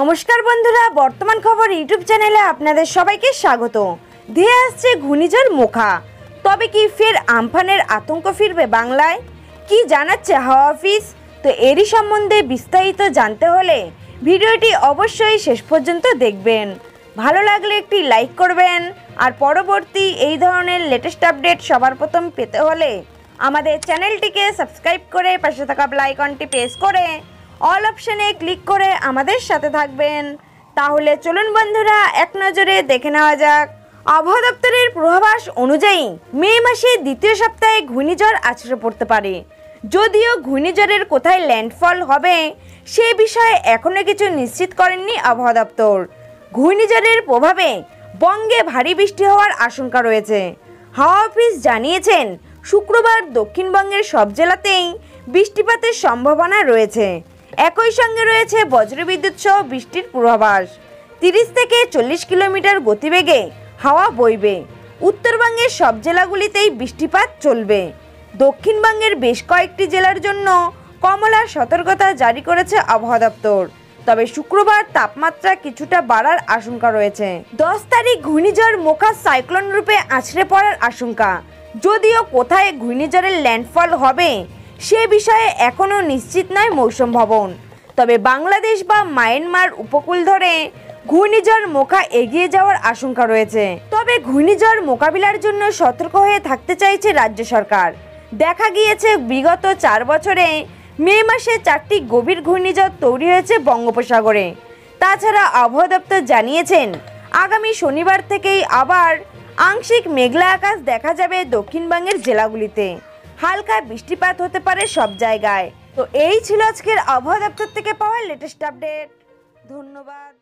নমস্কার বন্ধুরা, বর্তমান খবর ইউটিউব চ্যানেলে আপনাদের সবাইকে স্বাগত। ধেয়ে আসছে ঘূর্ণিঝড় মোখা। তবে কি ফের আমফানের আতঙ্ক ফিরবে বাংলায়? কি জানাচ্ছে হাওয়া অফিস? তো এরই সম্বন্ধে বিস্তারিত জানতে হলে ভিডিওটি অবশ্যই শেষ পর্যন্ত দেখবেন। ভালো লাগলে একটি লাইক করবেন, আর পরবর্তী এই ধরনের লেটেস্ট আপডেট সবার প্রথম পেতে হলে আমাদের চ্যানেলটিকে সাবস্ক্রাইব করে পাশে থাকা বেল আইকনটি প্রেস করে অল অপশনে ক্লিক করে আমাদের সাথে থাকবেন। তাহলে চলুন বন্ধুরা, এক নজরে দেখে নেওয়া যাক। আবহাওয়া দপ্তরের পূর্বাভাস অনুযায়ী মে মাসে দ্বিতীয় সপ্তাহে ঘূর্ণিঝড় আছড়ে পড়তে পারে। যদিও ঘূর্ণিঝড়ের কোথায় ল্যান্ডফল হবে, সে বিষয়ে এখনও কিছু নিশ্চিত করেননি আবহাওয়া দপ্তর। ঘূর্ণিঝড়ের প্রভাবে বঙ্গে ভারী বৃষ্টি হওয়ার আশঙ্কা রয়েছে। হাওয়া অফিস জানিয়েছেন, শুক্রবার দক্ষিণবঙ্গের সব জেলাতেই বৃষ্টিপাতের সম্ভাবনা রয়েছে। একই সঙ্গে রয়েছে বজ্রবিদ্যুৎ সহ বৃষ্টির পূর্বাভাস। তিরিশ থেকে চল্লিশ কিলোমিটার গতিবেগে হাওয়া বইবে। উত্তরবঙ্গের সব জেলাগুলিতেই বৃষ্টিপাত চলবে। দক্ষিণবঙ্গের বেশ কয়েকটি জেলার জন্য কমলা সতর্কতা জারি করেছে আবহাওয়া দপ্তর। তবে শুক্রবার তাপমাত্রা কিছুটা বাড়ার আশঙ্কা রয়েছে। দশ তারিখ ঘূর্ণিঝড় মোখা সাইক্লোন রূপে আছড়ে পড়ার আশঙ্কা। যদিও কোথায় ঘূর্ণিঝড়ের ল্যান্ডফল হবে সে বিষয়ে এখনও নিশ্চিত নয় মৌসুম ভবন। তবে বাংলাদেশ বা মায়ানমার উপকূল ধরে ঘূর্ণিঝড় মোকা এগিয়ে যাওয়ার আশঙ্কা রয়েছে। তবে ঘূর্ণিঝড় মোকাবিলার জন্য সতর্ক হয়ে থাকতে চাইছে রাজ্য সরকার। দেখা গিয়েছে, বিগত চার বছরে মে মাসে চারটি গভীর ঘূর্ণিঝড় তৈরি হয়েছে বঙ্গোপসাগরে। তাছাড়া আবহাওয়া দপ্তর জানিয়েছেন, আগামী শনিবার থেকেই আবার আংশিক মেঘলা আকাশ দেখা যাবে দক্ষিণবঙ্গের জেলাগুলিতে। হালকা বৃষ্টিপাত হতে পারে সব জায়গায়। তো এই ছিল আজকের আবহাওয়া দপ্তর থেকে পাওয়া লেটেস্ট আপডেট ধন্যবাদ।